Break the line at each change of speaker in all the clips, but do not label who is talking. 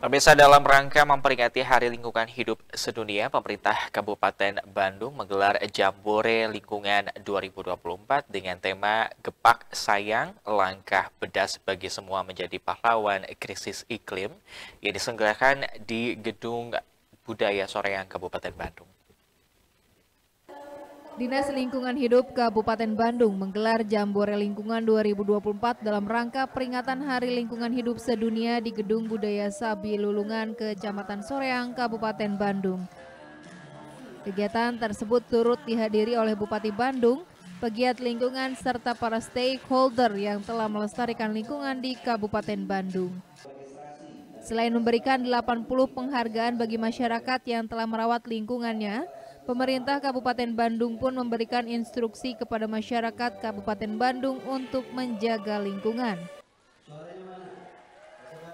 Pemirsa dalam rangka memperingati Hari Lingkungan Hidup Sedunia, pemerintah Kabupaten Bandung menggelar Jambore Lingkungan 2024 dengan tema Gepak Sayang, Langkah Bedas bagi Semua Menjadi Pahlawan Krisis Iklim yang diselenggarakan di Gedung Budaya Soreang Kabupaten Bandung.
Dinas Lingkungan Hidup Kabupaten Bandung menggelar Jambore Lingkungan 2024 dalam rangka peringatan Hari Lingkungan Hidup Sedunia di Gedung Budaya Sabi Lulungan, Kecamatan Soreang, Kabupaten Bandung. Kegiatan tersebut turut dihadiri oleh Bupati Bandung, pegiat lingkungan, serta para stakeholder yang telah melestarikan lingkungan di Kabupaten Bandung. Selain memberikan 80 penghargaan bagi masyarakat yang telah merawat lingkungannya, Pemerintah Kabupaten Bandung pun memberikan instruksi kepada masyarakat Kabupaten Bandung untuk menjaga lingkungan.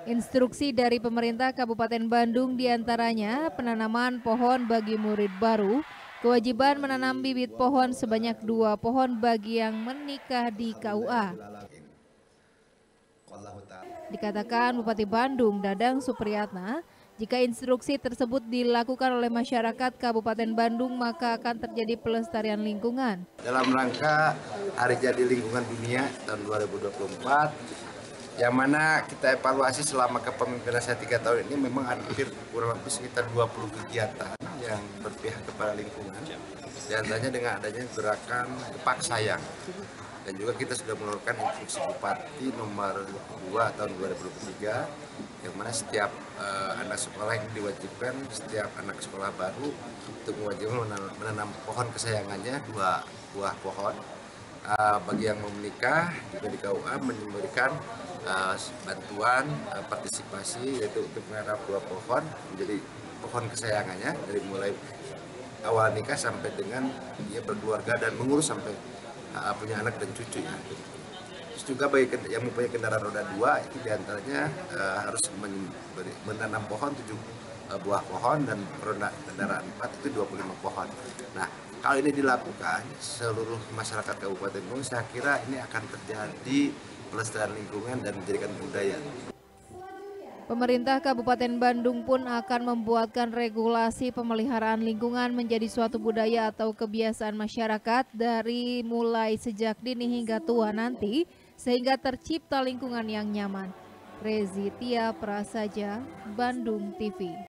Instruksi dari pemerintah Kabupaten Bandung di antaranya penanaman pohon bagi murid baru, kewajiban menanam bibit pohon sebanyak dua pohon bagi yang menikah di KUA. Dikatakan Bupati Bandung Dadang Supriyatna, jika instruksi tersebut dilakukan oleh masyarakat Kabupaten Bandung, maka akan terjadi pelestarian lingkungan.
Dalam rangka Hari Jadi Lingkungan Dunia tahun 2024, yang mana kita evaluasi selama kepemimpinan saya tiga tahun ini memang hampir kurang lebih sekitar 20 kegiatan yang berpihak kepada lingkungan. Di antaranya dengan adanya gerakan Gepak Sayang dan juga kita sudah mengeluarkan instruksi Bupati nomor 2 tahun 2023 yang mana setiap uh, anak sekolah yang diwajibkan setiap anak sekolah baru untuk mewajibkan menanam, menanam pohon kesayangannya dua buah pohon. Uh, bagi yang mau menikah juga di KUA memberikan uh, bantuan uh, partisipasi yaitu untuk menanam dua pohon menjadi pohon kesayangannya dari mulai awal nikah sampai dengan dia berkeluarga dan mengurus sampai punya anak dan cucu ya. Terus juga bagi yang mempunyai kendaraan roda dua itu di antaranya uh, harus memberi, menanam pohon tujuh uh, buah pohon dan roda kendaraan empat itu 25 pohon. Nah kalau ini dilakukan seluruh masyarakat Kabupaten Bandung saya kira ini akan terjadi pelestarian lingkungan dan menjadikan budaya.
Pemerintah Kabupaten Bandung pun akan membuatkan regulasi pemeliharaan lingkungan menjadi suatu budaya atau kebiasaan masyarakat dari mulai sejak dini hingga tua nanti sehingga tercipta lingkungan yang nyaman. Rezi Tia Prasaja, Bandung TV.